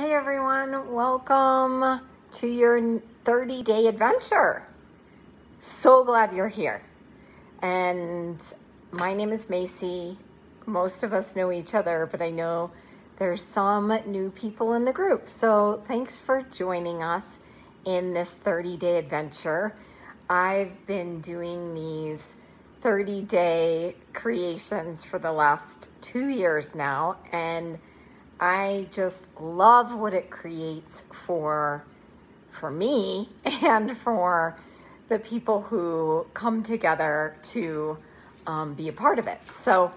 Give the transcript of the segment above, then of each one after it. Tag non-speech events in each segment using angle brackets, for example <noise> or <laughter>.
Hey everyone, welcome to your 30 day adventure. So glad you're here. And my name is Macy. Most of us know each other, but I know there's some new people in the group. So thanks for joining us in this 30 day adventure. I've been doing these 30 day creations for the last two years now, and I just love what it creates for for me <laughs> and for the people who come together to um, be a part of it. So,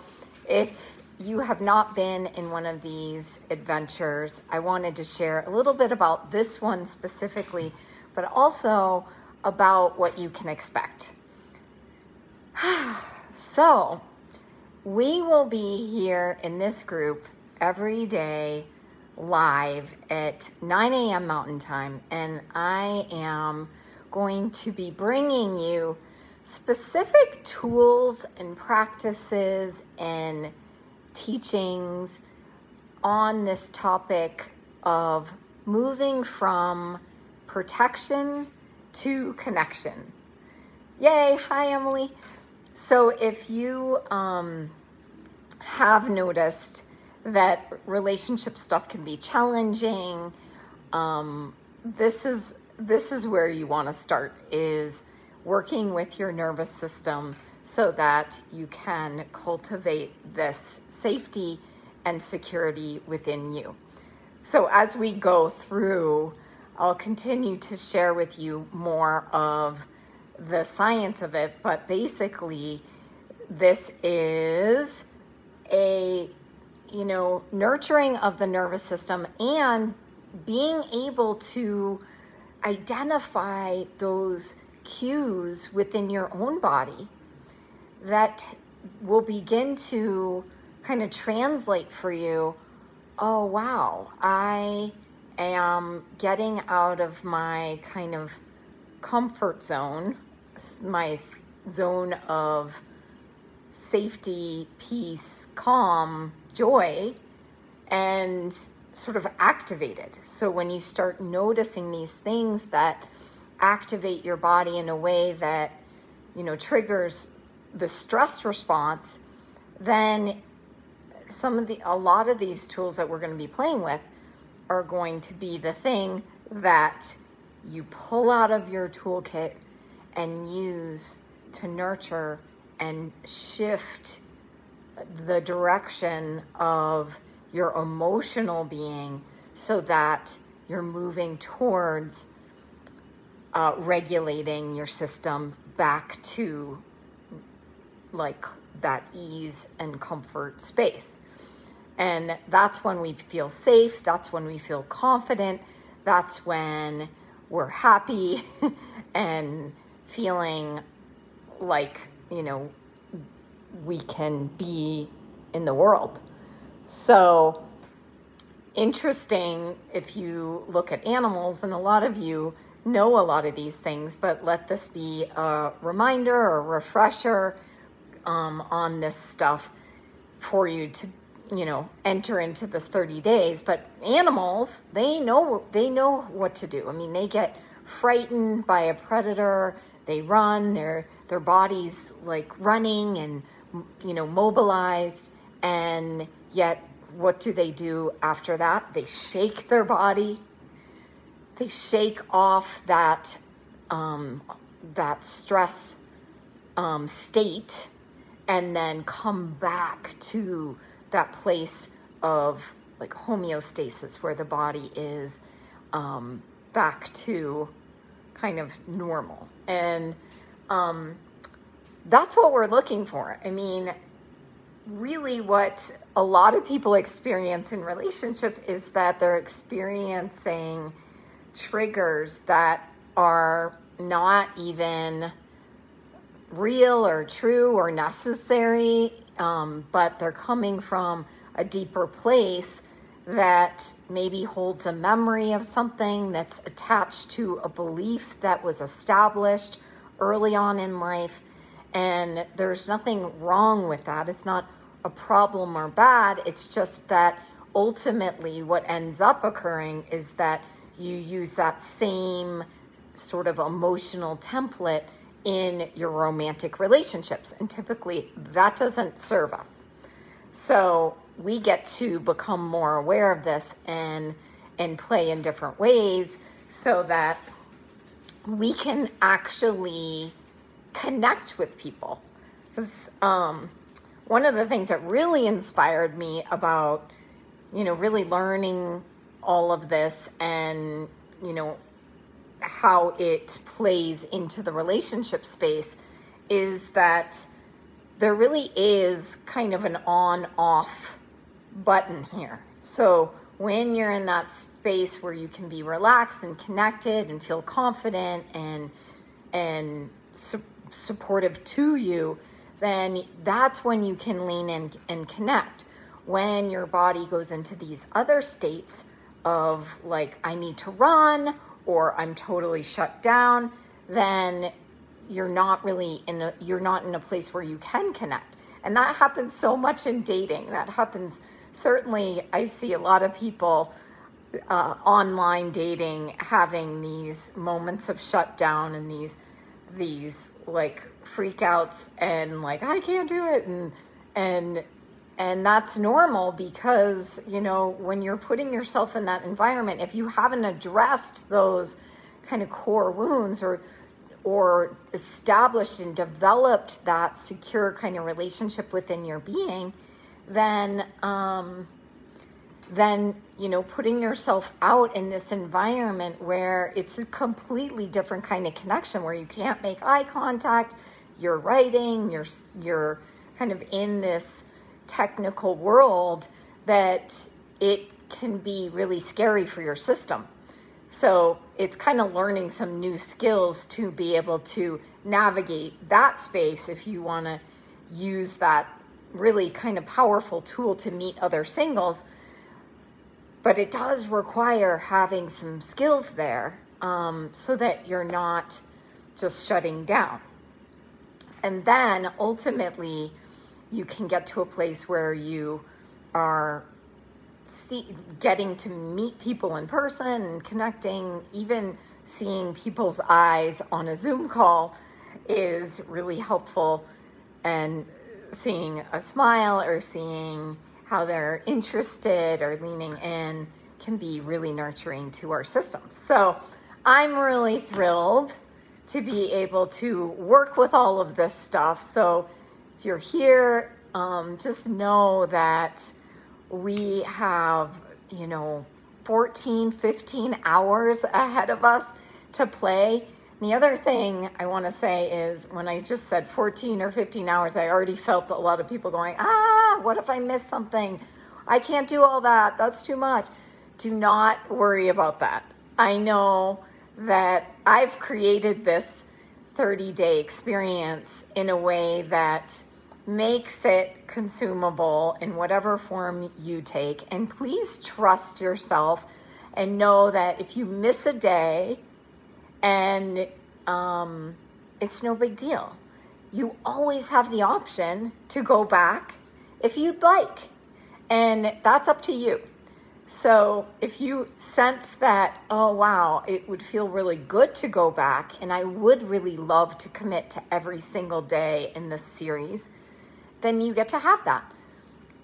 if you have not been in one of these adventures, I wanted to share a little bit about this one specifically, but also about what you can expect. <sighs> so, we will be here in this group every day live at 9 a.m. Mountain Time, and I am going to be bringing you specific tools and practices and teachings on this topic of moving from protection to connection. Yay! Hi, Emily. So, if you um, have noticed that relationship stuff can be challenging, um, this is this is where you want to start is working with your nervous system so that you can cultivate this safety and security within you. So as we go through, I'll continue to share with you more of the science of it, but basically, this is a you know nurturing of the nervous system and being able to identify those cues within your own body that will begin to kind of translate for you oh wow i am getting out of my kind of comfort zone, my zone of safety, peace, calm, joy, and sort of activated. So when you start noticing these things that activate your body in a way that, you know, triggers the stress response, then some of the a lot of these tools that we're going to be playing with are going to be the thing that you pull out of your toolkit and use to nurture and shift the direction of your emotional being so that you're moving towards uh, regulating your system back to like that ease and comfort space. And that's when we feel safe, that's when we feel confident, that's when we're happy <laughs> and feeling like, you know, we can be in the world. So, interesting if you look at animals, and a lot of you know a lot of these things, but let this be a reminder or refresher um, on this stuff for you to you know enter into this 30 days. But animals they know they know what to do. I mean they get frightened by a predator. They run. Their their bodies like running and you know mobilized and yet what do they do after that they shake their body they shake off that um, that stress um, state and then come back to that place of like homeostasis where the body is um, back to kind of normal. And um, that's what we're looking for. I mean, really, what a lot of people experience in relationship is that they're experiencing triggers that are not even real or true or necessary um, but they're coming from a deeper place that maybe holds a memory of something that's attached to a belief that was established early on in life. And there's nothing wrong with that. It's not a problem or bad. It's just that ultimately, what ends up occurring is that you use that same sort of emotional template in your romantic relationships. And typically, that doesn't serve us. So we get to become more aware of this and and play in different ways so that we can actually connect with people. Because um, one of the things that really inspired me about, you know, really learning all of this and, you know, how it plays into the relationship space is that there really is kind of an on off button here. So when you're in that space where you can be relaxed and connected and feel confident and and supportive to you, then that's when you can lean in and connect. When your body goes into these other states of like I need to run or I'm totally shut down, then you're not really in a you're not in a place where you can connect. And that happens so much in dating. That happens certainly I see a lot of people uh, online dating having these moments of shutdown and these these like freakouts and like I can't do it and and and that's normal because you know when you're putting yourself in that environment if you haven't addressed those kind of core wounds or or established and developed that secure kind of relationship within your being then um, then you know putting yourself out in this environment where it's a completely different kind of connection where you can't make eye contact you're writing you're you're kind of in this technical world that it can be really scary for your system so it's kind of learning some new skills to be able to navigate that space if you want to use that really kind of powerful tool to meet other singles. But it does require having some skills there um, so that you're not just shutting down. And then ultimately, you can get to a place where you are see, getting to meet people in person and connecting, even seeing people's eyes on a Zoom call is really helpful and seeing a smile or seeing how they're interested or leaning in can be really nurturing to our systems. So I'm really thrilled to be able to work with all of this stuff. So if you're here, um, just know that we have, you know, 14, 15 hours ahead of us to play the other thing I want to say is when I just said 14 or 15 hours, I already felt a lot of people going, ah, what if I miss something? I can't do all that. That's too much. Do not worry about that. I know that I've created this 30 day experience in a way that makes it consumable in whatever form you take. And please trust yourself and know that if you miss a day, and um, it's no big deal. You always have the option to go back if you'd like, and that's up to you. So if you sense that, oh wow, it would feel really good to go back, and I would really love to commit to every single day in this series, then you get to have that.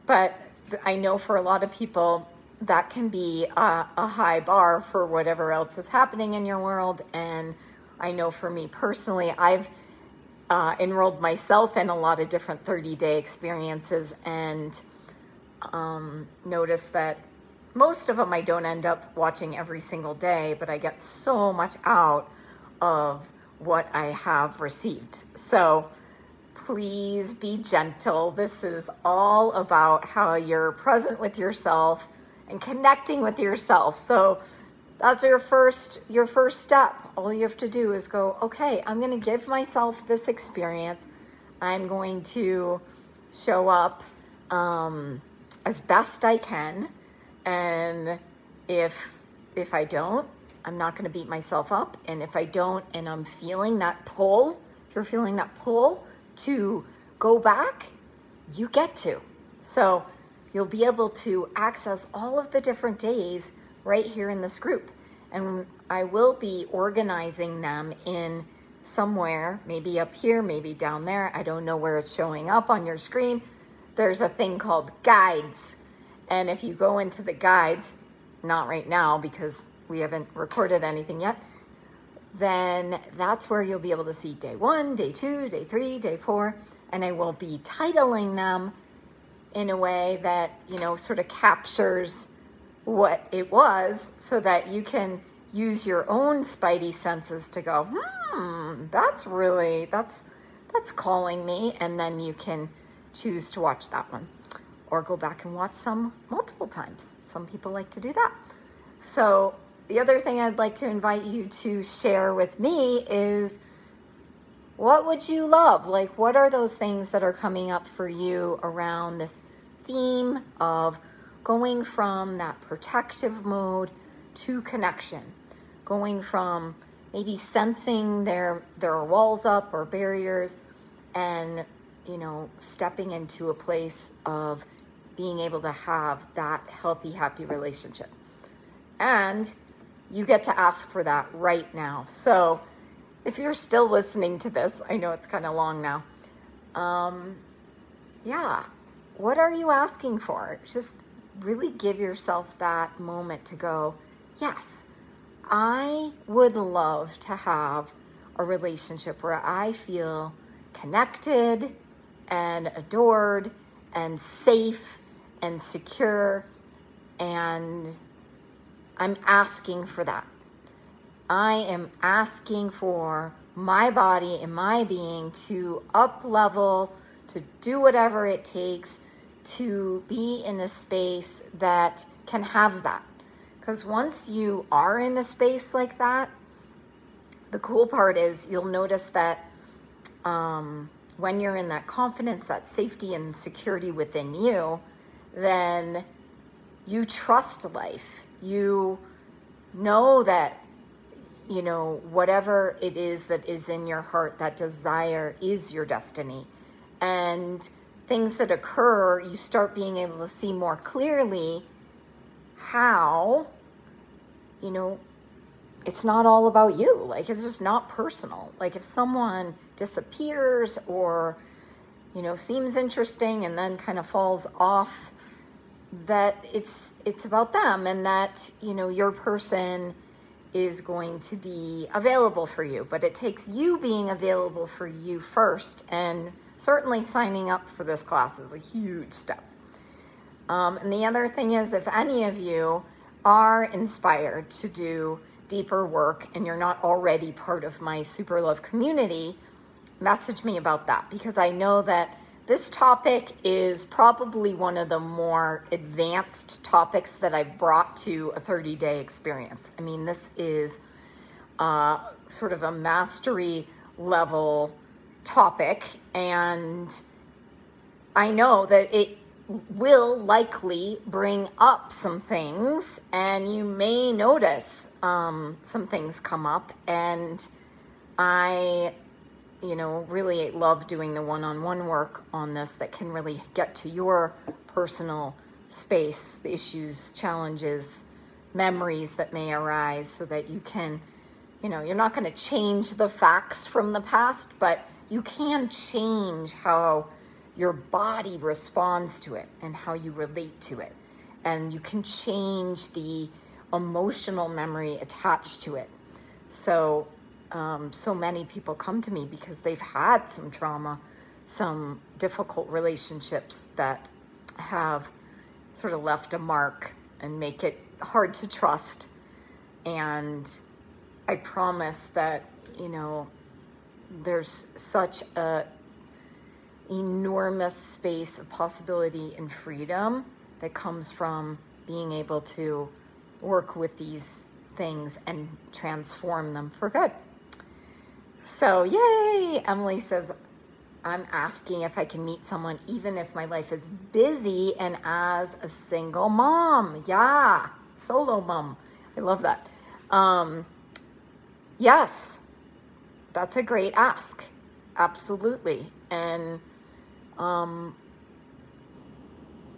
But I know for a lot of people, that can be a, a, high bar for whatever else is happening in your world. And I know for me personally, I've uh, enrolled myself in a lot of different 30 day experiences and um, noticed that most of them I don't end up watching every single day, but I get so much out of what I have received. So please be gentle. This is all about how you're present with yourself and connecting with yourself. So that's your first your first step. All you have to do is go, okay, I'm going to give myself this experience. I'm going to show up um, as best I can, and if if I don't, I'm not going to beat myself up. And if I don't, and I'm feeling that pull, if you're feeling that pull to go back, you get to. So you'll be able to access all of the different days right here in this group. And I will be organizing them in somewhere, maybe up here, maybe down there. I don't know where it's showing up on your screen. There's a thing called guides. And if you go into the guides, not right now because we haven't recorded anything yet, then that's where you'll be able to see day one, day two, day three, day four, and I will be titling them in a way that, you know, sort of captures what it was so that you can use your own spidey senses to go, hmm, that's really, that's, that's calling me. And then you can choose to watch that one or go back and watch some multiple times. Some people like to do that. So the other thing I'd like to invite you to share with me is what would you love? Like, what are those things that are coming up for you around this theme of going from that protective mode to connection? Going from maybe sensing there there are walls up or barriers and you know stepping into a place of being able to have that healthy happy relationship and you get to ask for that right now. So if you're still listening to this, I know it's kind of long now. Um, yeah, what are you asking for? Just really give yourself that moment to go, yes, I would love to have a relationship where I feel connected and adored and safe and secure and I'm asking for that. I am asking for my body and my being to up level, to do whatever it takes to be in a space that can have that. Because once you are in a space like that, the cool part is you'll notice that um, when you're in that confidence, that safety and security within you, then you trust life you know that you know whatever it is that is in your heart that desire is your destiny and things that occur you start being able to see more clearly how you know it's not all about you. Like it's just not personal. Like if someone disappears or you know seems interesting and then kind of falls off that it's it's about them and that you know your person is going to be available for you. But it takes you being available for you first and certainly signing up for this class is a huge step um, and the other thing is if any of you are inspired to do deeper work and you're not already part of my super love community message me about that because i know that this topic is probably one of the more advanced topics that I've brought to a 30 day experience. I mean, this is uh, sort of a mastery level topic, and I know that it will likely bring up some things, and you may notice um, some things come up, and I you know, really love doing the one on one work on this that can really get to your personal space, the issues, challenges, memories that may arise so that you can, you know, you're not going to change the facts from the past, but you can change how your body responds to it and how you relate to it. And you can change the emotional memory attached to it. So um, so many people come to me because they've had some trauma, some difficult relationships that have sort of left a mark and make it hard to trust. And I promise that, you know, there's such a enormous space of possibility and freedom that comes from being able to work with these things and transform them for good. So, yay! Emily says, I'm asking if I can meet someone even if my life is busy and as a single mom. Yeah, solo mom. I love that. Um, yes, that's a great ask. Absolutely. And um,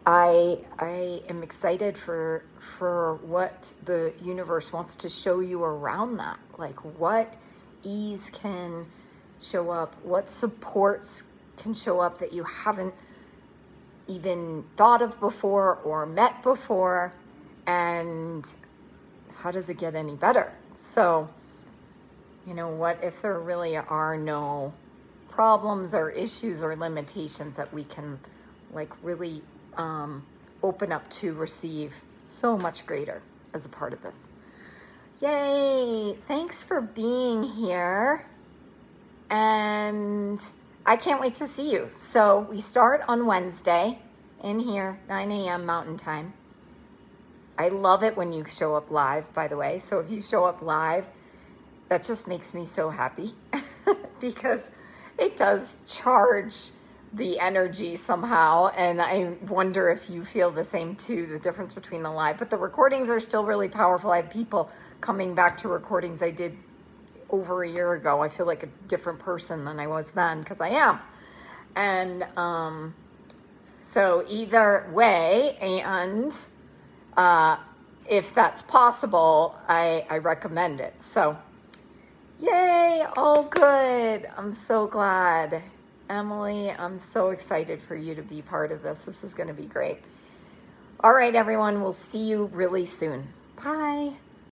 I I am excited for for what the universe wants to show you around that. Like what ease can show up, what supports can show up that you haven't even thought of before or met before and how does it get any better? So, you know, what if there really are no problems or issues or limitations that we can like really um, open up to receive so much greater as a part of this. Yay! Thanks for being here. And I can't wait to see you. So we start on Wednesday in here, 9 a.m. Mountain Time. I love it when you show up live, by the way. So if you show up live, that just makes me so happy <laughs> because it does charge the energy somehow. And I wonder if you feel the same too, the difference between the live. But the recordings are still really powerful. I have people coming back to recordings I did over a year ago. I feel like a different person than I was then because I am. And um, so, either way, and uh, if that's possible, I, I recommend it. So, yay! Oh, good. I'm so glad. Emily, I'm so excited for you to be part of this. This is going to be great. All right, everyone, we'll see you really soon. Bye.